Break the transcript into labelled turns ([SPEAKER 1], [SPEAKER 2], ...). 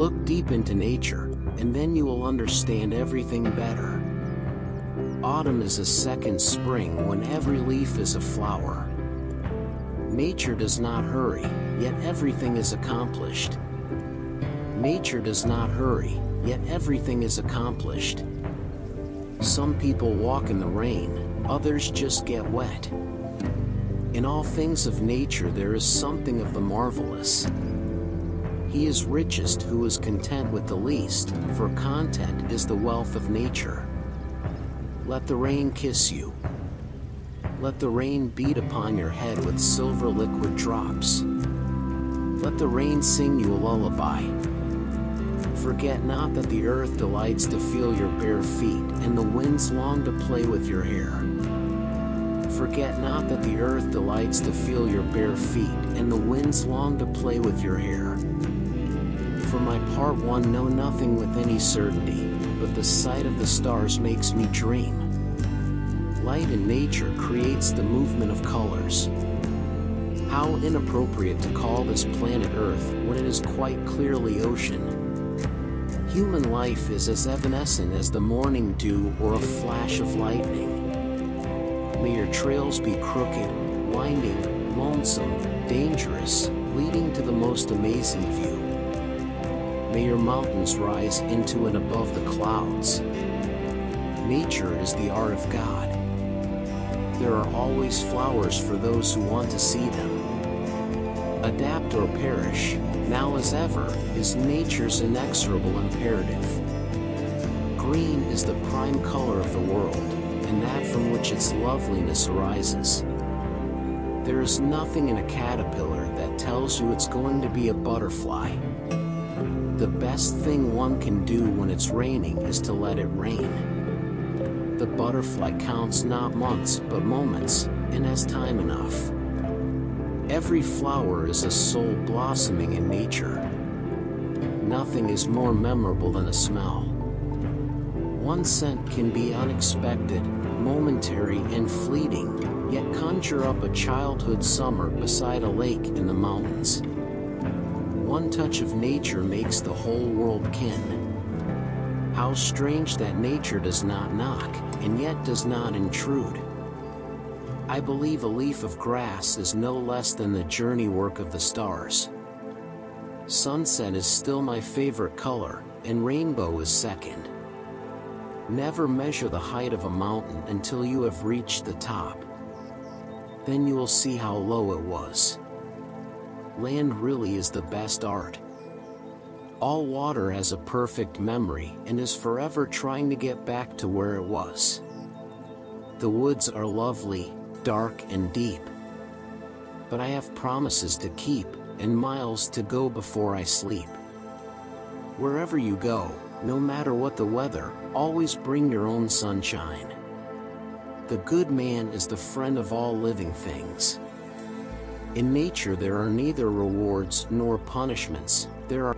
[SPEAKER 1] Look deep into nature, and then you will understand everything better. Autumn is a second spring when every leaf is a flower. Nature does not hurry, yet everything is accomplished. Nature does not hurry, yet everything is accomplished. Some people walk in the rain, others just get wet. In all things of nature there is something of the marvelous. He is richest who is content with the least, for content is the wealth of nature. Let the rain kiss you. Let the rain beat upon your head with silver liquid drops. Let the rain sing you a lullaby. Forget not that the earth delights to feel your bare feet, and the winds long to play with your hair. Forget not that the earth delights to feel your bare feet, and the winds long to play with your hair. For my part one know nothing with any certainty, but the sight of the stars makes me dream. Light in nature creates the movement of colors. How inappropriate to call this planet Earth when it is quite clearly ocean. Human life is as evanescent as the morning dew or a flash of lightning. May your trails be crooked, winding, lonesome, dangerous, leading to the most amazing view. May your mountains rise into and above the clouds. Nature is the art of God. There are always flowers for those who want to see them. Adapt or perish, now as ever, is nature's inexorable imperative. Green is the prime color of the world, and that from which its loveliness arises. There is nothing in a caterpillar that tells you it's going to be a butterfly. The best thing one can do when it's raining is to let it rain. The butterfly counts not months but moments, and has time enough. Every flower is a soul blossoming in nature. Nothing is more memorable than a smell. One scent can be unexpected, momentary and fleeting, yet conjure up a childhood summer beside a lake in the mountains. One touch of nature makes the whole world kin. How strange that nature does not knock, and yet does not intrude. I believe a leaf of grass is no less than the journey work of the stars. Sunset is still my favorite color, and rainbow is second. Never measure the height of a mountain until you have reached the top. Then you will see how low it was. Land really is the best art. All water has a perfect memory and is forever trying to get back to where it was. The woods are lovely, dark and deep. But I have promises to keep and miles to go before I sleep. Wherever you go, no matter what the weather, always bring your own sunshine. The good man is the friend of all living things. In nature there are neither rewards nor punishments, there are